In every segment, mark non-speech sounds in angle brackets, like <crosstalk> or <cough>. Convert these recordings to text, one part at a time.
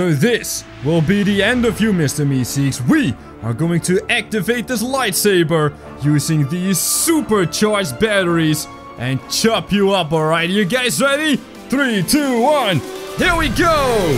So this will be the end of you, Mr. Meeseeks. We are going to activate this lightsaber using these supercharged batteries and chop you up, alright? You guys ready? Three, two, one, here we go!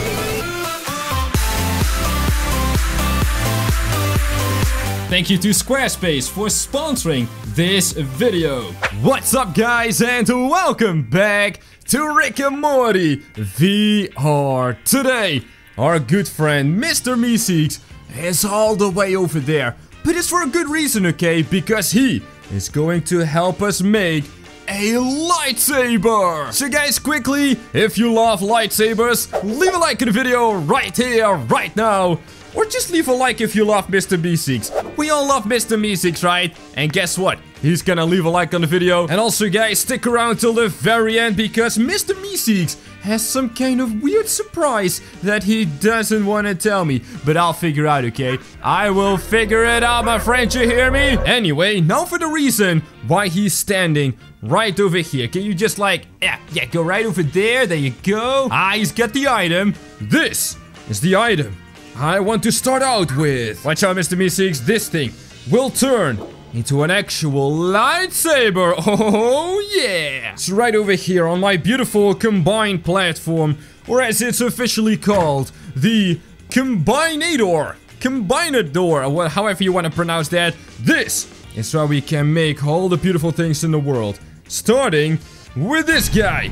Thank you to Squarespace for sponsoring this video. What's up guys and welcome back to Rick and Morty VR. Today, our good friend Mr. Meeseeks is all the way over there. But it's for a good reason, okay? Because he is going to help us make a lightsaber! So guys, quickly, if you love lightsabers, leave a like in the video right here, right now. Or just leave a like if you love Mr. Meeseeks. We all love Mr. Meeseeks, right? And guess what? He's gonna leave a like on the video. And also, guys, stick around till the very end because Mr. Meeseeks has some kind of weird surprise that he doesn't want to tell me. But I'll figure out, okay? I will figure it out, my friend, you hear me? Anyway, now for the reason why he's standing right over here. Can you just like, yeah, yeah, go right over there. There you go. Ah, he's got the item. This is the item I want to start out with. Watch out, Mr. Meeseeks. This thing will turn into an actual lightsaber. <laughs> Oh, yeah. It's right over here on my beautiful combined platform, or as it's officially called, the Combinator. Combinador, or however you want to pronounce that. This is how we can make all the beautiful things in the world. Starting with this guy.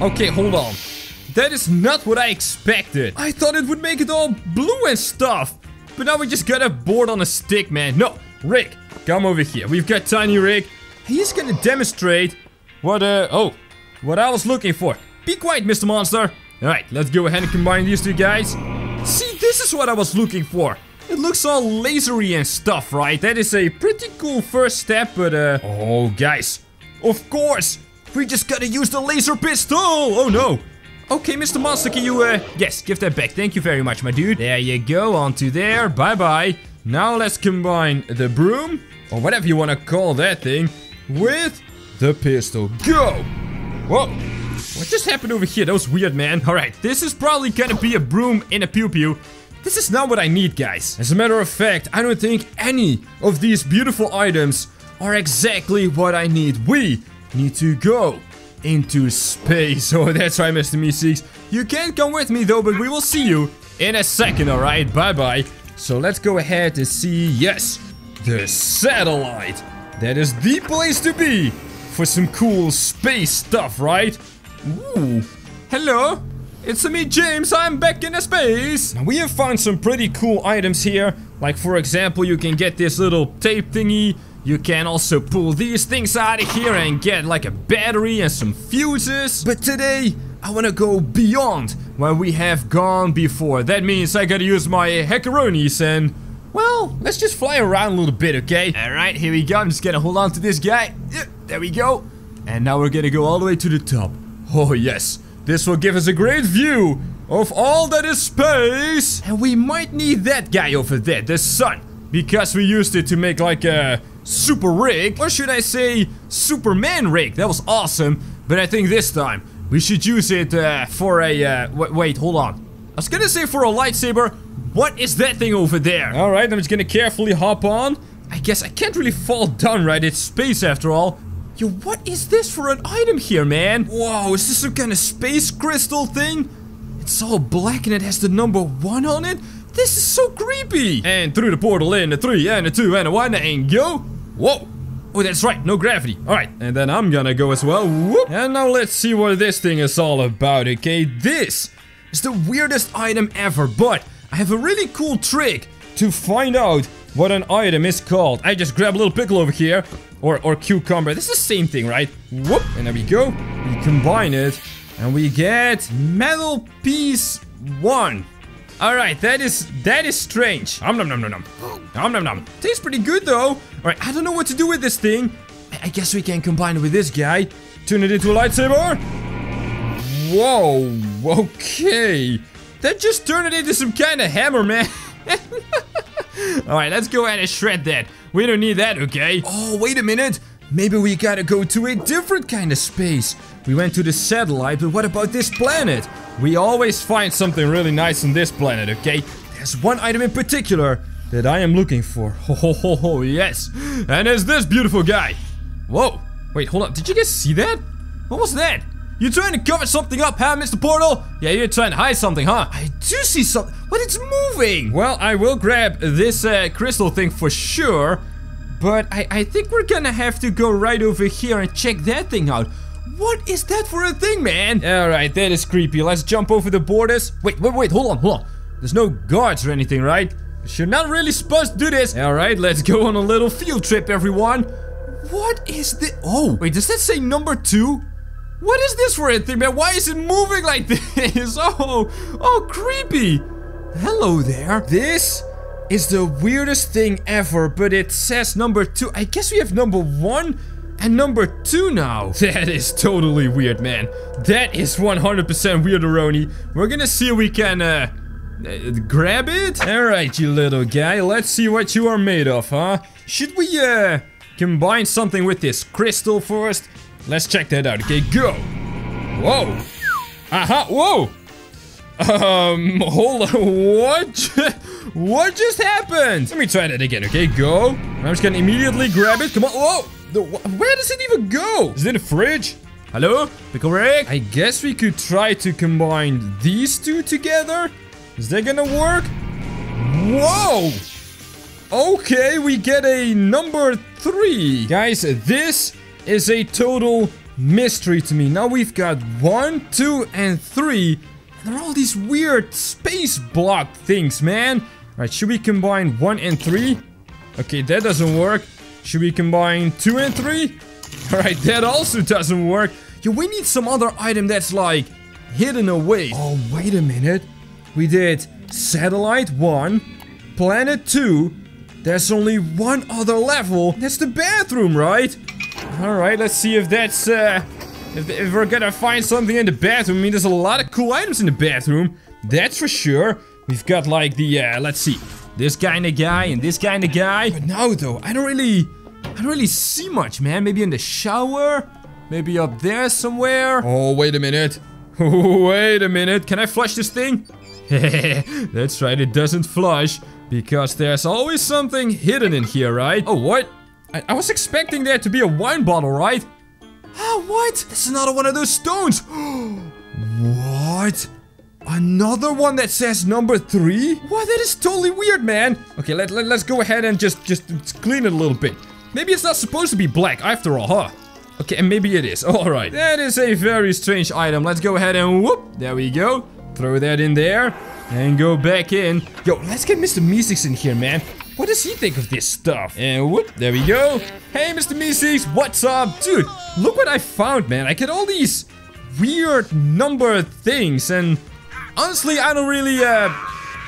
Okay, hold on. That is not what I expected. I thought it would make it all blue and stuff. But now we just got a board on a stick, man. No, Rick, come over here. We've got Tiny Rick. He's gonna demonstrate what, uh, oh, what I was looking for. Be quiet, Mr. Monster. All right, let's go ahead and combine these two guys. See, this is what I was looking for. It looks all lasery and stuff, right? That is a pretty cool first step, but, uh... Oh, guys. Of course! We just gotta use the laser pistol! Oh, no! Okay, Mr. Monster, can you, uh, yes, give that back. Thank you very much, my dude. There you go, onto there. Bye-bye. Now let's combine the broom, or whatever you want to call that thing, with the pistol. Go! Whoa! What just happened over here? That was weird, man. Alright, this is probably gonna be a broom in a pew-pew. This is not what I need, guys. As a matter of fact, I don't think any of these beautiful items are exactly what I need. We need to go into space. <laughs> Oh, that's right, Mr. Meeseeks. You can't come with me though, but we will see you in a second, alright? Bye-bye. So let's go ahead and see, yes, the satellite. That is the place to be for some cool space stuff, right? Ooh. Hello? It's me, James. I'm back in the space. Now, we have found some pretty cool items here. Like, for example, you can get this little tape thingy you can also pull these things out of here and get like a battery and some fuses. But today, I wanna go beyond where we have gone before. That means I gotta use my hackeronis and... Well, let's just fly around a little bit, okay? Alright, here we go. I'm just gonna hold on to this guy. There we go. And now we're gonna go all the way to the top. Oh, yes. This will give us a great view of all that is space. And we might need that guy over there, the sun. Because we used it to make like a super rig. Or should I say Superman rig. That was awesome. But I think this time we should use it uh, for a... Uh, wait, hold on. I was gonna say for a lightsaber. What is that thing over there? Alright, I'm just gonna carefully hop on. I guess I can't really fall down, right? It's space after all. Yo, what is this for an item here, man? Whoa, is this some kind of space crystal thing? It's all black and it has the number one on it? This is so creepy! And through the portal in a three and a two and a one and go! Whoa! Oh, that's right, no gravity. Alright, and then I'm gonna go as well. Whoop. And now let's see what this thing is all about, okay? This is the weirdest item ever, but I have a really cool trick to find out what an item is called. I just grab a little pickle over here, or, or cucumber. This is the same thing, right? Whoop, and there we go. We combine it, and we get metal piece one. Alright, that is that is strange. Om nom nom nom nom. Om nom nom. Tastes pretty good though. Alright, I don't know what to do with this thing. I guess we can combine it with this guy. Turn it into a lightsaber. Whoa, okay. That just turned it into some kind of hammer, man. <laughs> Alright, let's go ahead and shred that. We don't need that, okay? Oh, wait a minute. maybe we gotta go to a different kind of space. We went to the satellite, but what about this planet? We always find something really nice on this planet, okay? There's one item in particular that I am looking for. Ho ho ho ho, yes. And it's this beautiful guy. Whoa. Wait, hold up. Did you guys see that? What was that? You trying to cover something up, huh, Mr. Portal? Yeah, you're trying to hide something, huh? I do see something, but it's moving. Well, I will grab this uh, crystal thing for sure. But I, I think we're gonna have to go right over here and check that thing out. What is that for a thing, man? Alright, that is creepy. Let's jump over the borders. Wait, wait, wait, hold on, hold on. There's no guards or anything, right? You're not really supposed to do this. Alright, let's go on a little field trip, everyone. What is this? Oh, wait, does that say number two? What is this for a thing, man? Why is it moving like <laughs> this? Oh, oh, creepy. Hello there. This is the weirdest thing ever, but it says number two. I guess we have number one and number two now. <laughs> That is totally weird, man. That is 100% weirderoni. We're gonna see if we can, uh, uh, grab it? Alright, you little guy. Let's see what you are made of, huh? Should we, uh, combine something with this crystal first? Let's check that out. Okay, go. Whoa. Aha, whoa. Um, hold on. <laughs> What? what just happened? Let me try that again, okay? Go. I'm just gonna immediately grab it. Come on. Whoa. The, where does it even go? Is it a fridge? Hello? Pickle Rick? I guess we could try to combine these two together. Is that gonna work? Whoa! Okay, we get a number three. Guys, this is a total mystery to me. Now we've got one, two, and three. And there are all these weird space block things, man. Right, should we combine one and three? Okay, that doesn't work. Should we combine two and three? Alright, that also doesn't work. Yo, we need some other item that's like hidden away. Oh, wait a minute. We did satellite 1, planet 2. There's only one other level. That's the bathroom, right? Alright, let's see if that's, uh, if, if, we're gonna find something in the bathroom. I mean, there's a lot of cool items in the bathroom. That's for sure. We've got like the, uh, let's see. This kind of guy and this kind of guy. But now though, I don't really, I don't really see much, man. Maybe in the shower? Maybe up there somewhere? Oh, wait a minute. <laughs> wait a minute. Can I flush this thing? <laughs> That's right, it doesn't flush. Because there's always something hidden in here, right? Oh, what? I, I was expecting there to be a wine bottle, right? Ah, what? That's another one of those stones. <gasps> what? Another one that says number three? What? That is totally weird, man. Okay, let, let, let's go ahead and just, just clean it a little bit. Maybe it's not supposed to be black after all, huh? Okay, and maybe it is. <laughs> Alright. That is a very strange item. Let's go ahead and whoop. There we go. Throw that in there. And go back in. Yo, let's get Mr. Meeseeks in here, man. What does he think of this stuff? And whoop, there we go. Hey, Mr. Meeseeks, what's up? Dude, look what I found, man. I get all these weird number things. And honestly, I don't really, uh,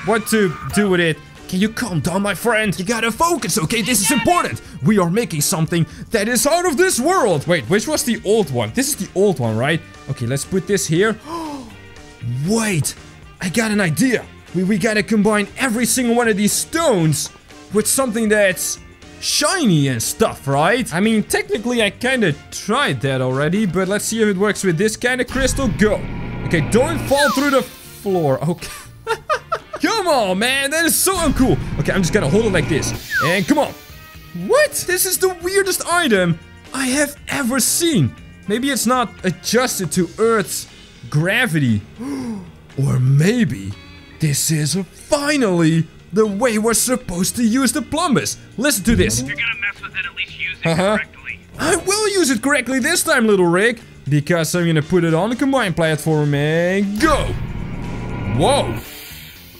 what to do with it. Can you calm down, my friend? You gotta focus, okay? This is important. We are making something that is out of this world. Wait, which was the old one? This is the old one, right? Okay, let's put this here. <gasps> Wait, I got an idea. We, we gotta combine every single one of these stones with something that's shiny and stuff, right? I mean, technically I kinda tried that already, but let's see if it works with this kind of crystal. Go. Okay, don't fall through the floor. Okay. <laughs> come on, man. That is so uncool. Okay, I'm just gonna hold it like this. And come on. What? This is the weirdest item I have ever seen. Maybe it's not adjusted to Earth's gravity. <gasps> or maybe this is finally the way we're supposed to use the plumbus. Listen to this. If you're gonna mess with it, at least use it uh -huh. correctly. I will use it correctly this time, little Rick. Because I'm gonna put it on the combined platform and go. Whoa.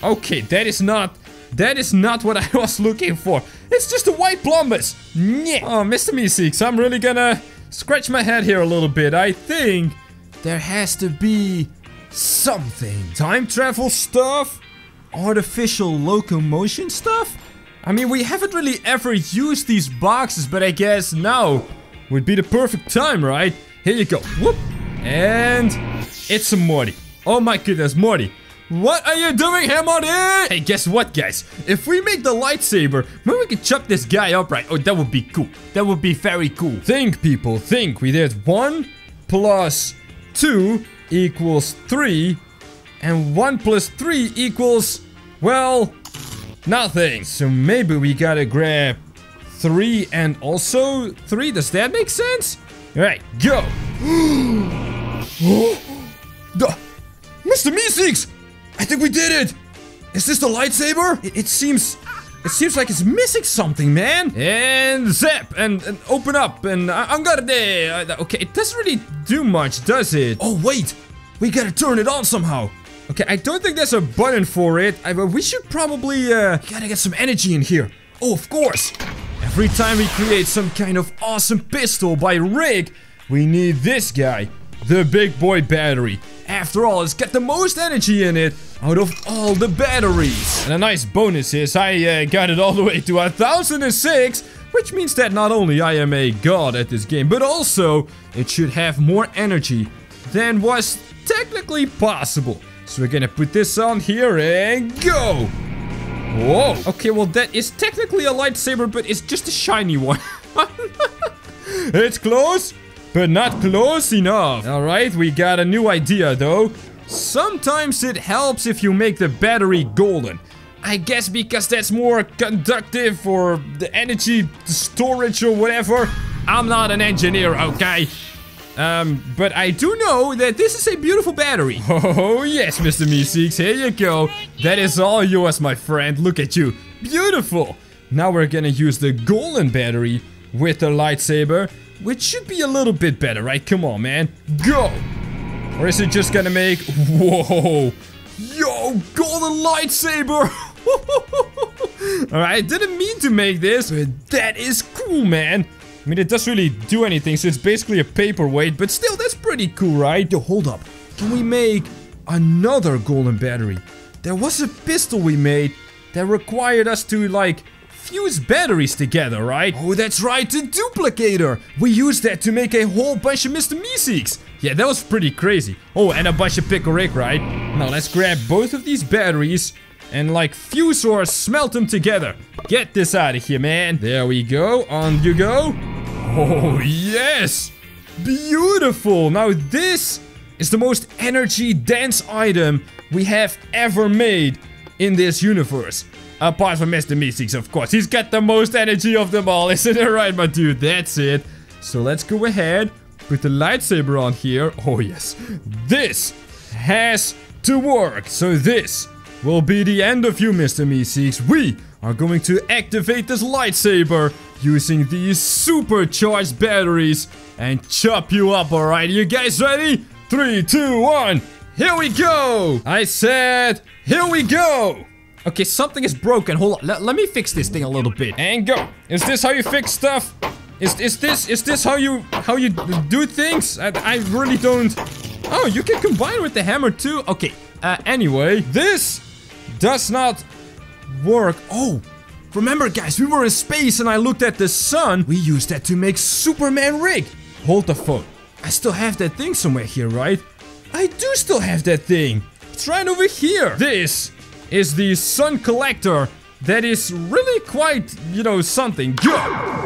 Okay, that is not... That is not what I <laughs> was looking for. It's just a white plumbus. Yeah. Oh, Mr. Meeseeks, I'm really gonna scratch my head here a little bit. I think there has to be something. Time travel stuff? Artificial locomotion stuff? I mean, we haven't really ever used these boxes, but I guess now would be the perfect time, right? Here you go. Whoop. And it's a Morty. Oh my goodness, Morty. What are you doing, Hamadi? Hey, guess what, guys? If we make the lightsaber, maybe we can chop this guy up, right? Oh, that would be cool. That would be very cool. Think, people, think. We did 1 plus 2 equals 3. And 1 plus 3 equals, well, nothing. So maybe we gotta grab 3 and also 3. Does that make sense? Alright, go. Duh. Mr. Meeseeks! I think we did it! Is this the lightsaber? It, it, seems... It seems like it's missing something, man. And zap! And, and open up and I, I'm gonna... Uh, okay, it doesn't really do much, does it? Oh, wait! We gotta turn it on somehow. Okay, I don't think there's a button for it. I, but we should probably, uh... Gotta get some energy in here. Oh, of course! Every time we create some kind of awesome pistol by Rig, we need this guy. The big boy battery. After all, it's got the most energy in it out of all the batteries. And a nice bonus is I uh, got it all the way to 1006, which means that not only I am a god at this game, but also it should have more energy than was technically possible. So we're gonna put this on here and go! Whoa! Okay, well that is technically a lightsaber, but it's just a shiny one. <laughs> it's close, but not close enough. All right, we got a new idea though. Sometimes it helps if you make the battery golden. I guess because that's more conductive for the energy storage or whatever. I'm not an engineer, okay? Um, but I do know that this is a beautiful battery. <laughs> Oh, yes, Mr. Meeseeks, here you go. That is all yours, my friend. Look at you. Beautiful. Now we're gonna use the golden battery with the lightsaber which should be a little bit better, right? Come on, man. Go! Or is it just gonna make... Whoa! Yo, golden lightsaber! <laughs> Alright, didn't mean to make this, but that is cool, man. I mean, it doesn't really do anything, so it's basically a paperweight, but still, that's pretty cool, right? Yo, hold up. Can we make another golden battery? There was a pistol we made that required us to, like, fuse batteries together, right? Oh, that's right, the duplicator! We used that to make a whole bunch of Mr. Meeseeks. Yeah, that was pretty crazy. Oh, and a bunch of Pickle Rick, right? Now let's grab both of these batteries and like fuse or smelt them together. Get this out of here, man. There we go. On you go. Oh, yes! Beautiful! Now this is the most energy dense item we have ever made in this universe. Apart from Mr. Meeseeks, of course. He's got the most energy of them all, <laughs> isn't it right, my dude? That's it. So let's go ahead, put the lightsaber on here. Oh, yes. This has to work. So this will be the end of you, Mr. Meeseeks. We are going to activate this lightsaber using these supercharged batteries and chop you up, alright? You guys ready? Three, two, one. Here we go! I said, here we go! Okay, something is broken. Hold on. Let, let me fix this thing a little bit. And go. Is this how you fix stuff? Is, is this is this how you how you do things? I, I really don't... Oh, you can combine with the hammer too? Okay. Uh, anyway, this does not work. Oh, remember guys, we were in space and I looked at the sun. We used that to make Superman rig. Hold the phone. I still have that thing somewhere here, right? I do still have that thing. It's right over here. This is the Sun Collector. That is really quite, you know, something. Go!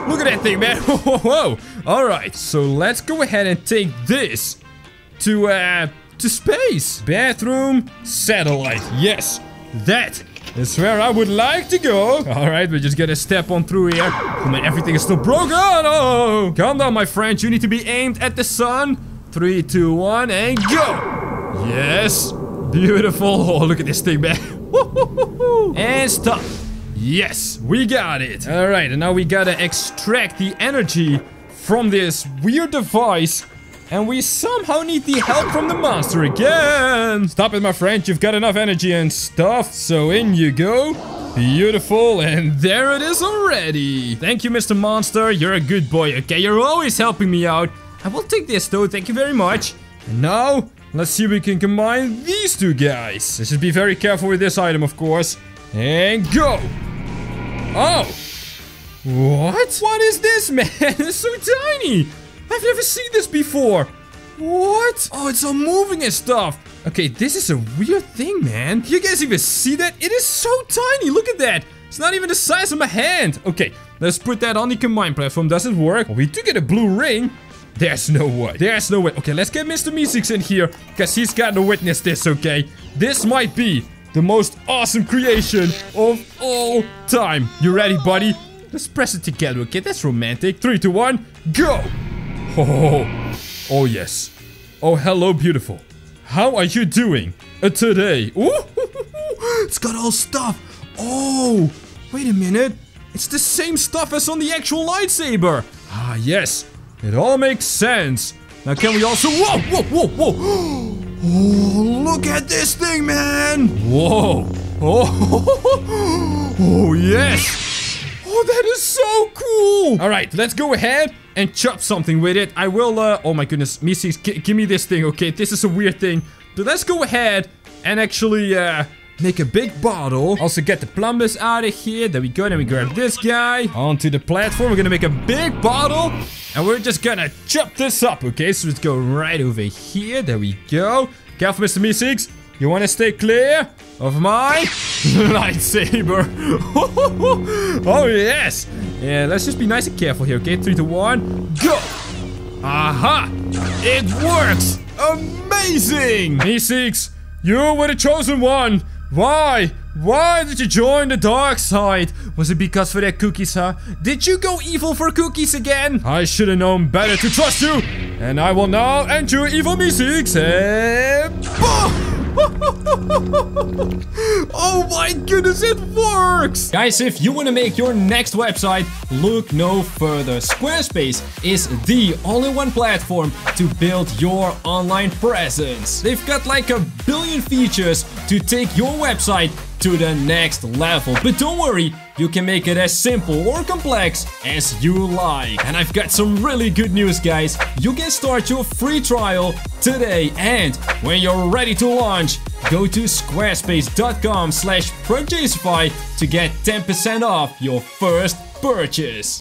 Look at that thing, man. <laughs> Whoa, whoa, All right, so let's go ahead and take this to, uh, to space. Bathroom satellite. Yes, that is where I would like to go. All right, we're just gonna step on through here. Oh man, everything is still broken. Oh, calm down, my friend. You need to be aimed at the sun. Three, two, one, and go. Yes, beautiful. <laughs> Oh, look at this thing, man. <laughs> and stop. Yes, we got it. All right, and now we gotta extract the energy from this weird device. And we somehow need the help from the monster again. Stop it, my friend. You've got enough energy and stuff. So in you go. Beautiful, and there it is already. Thank you, Mr. Monster. You're a good boy, okay? You're always helping me out. I will take this, though. Thank you very much. And now, Let's see if we can combine these two guys. I should be very careful with this item, of course. And go! Oh! What? What is this, <laughs> man? it's so tiny! I've never seen this before! What? Oh, it's all moving and stuff. Okay, this is a weird thing, man. You guys even see that? It is so tiny. Look at that. It's not even the size of my hand. Okay, let's put that on the combine platform. Does it work? We do get a blue ring. There's no way. There's no way. Okay, let's get Mr. Meeseeks in here. Because he's got to witness this, okay? This might be the most awesome creation of all time. You ready, buddy? Let's press it together, okay? That's romantic. Three, two, one, go! Oh, oh yes. Oh, hello, beautiful. How are you doing uh, today? Ooh, it's got all stuff. Oh, wait a minute. It's the same stuff as on the actual lightsaber. Ah, yes. It all makes sense. Now, can we also... Whoa, whoa, whoa, whoa. <gasps> Oh, look at this thing, man. Whoa. Oh, <laughs> oh yes. Oh, that is so cool. All right, let's go ahead and chop something with it. I will, uh, oh my goodness, Missy, give me this thing, okay? This is a weird thing. But let's go ahead and actually, uh, make a big bottle. Also get the plumbus out of here. There we go. Then we grab this guy onto the platform. We're gonna make a big bottle. And we're just gonna chop this up, okay? So let's go right over here. There we go. Careful, Mr. Meeseeks. You wanna stay clear of my <laughs> lightsaber. <laughs> oh, yes. Yeah, let's just be nice and careful here, okay? Three, two, one, go. Aha! It works! Amazing! Meeseeks, you were the chosen one. Why? Why did you join the dark side? Was it because for their cookies, huh? Did you go evil for cookies again? I should have known better to trust you. And I will now your evil Meeseeks and... <laughs> oh my goodness, it works! Guys, if you want to make your next website, look no further. Squarespace is the only one platform to build your online presence. They've got like a billion features to take your website to the next level. But don't worry, you can make it as simple or complex as you like. And I've got some really good news, guys. You can start your free trial today. And when you're ready to launch, go to squarespace.com slash to get 10% off your first purchase.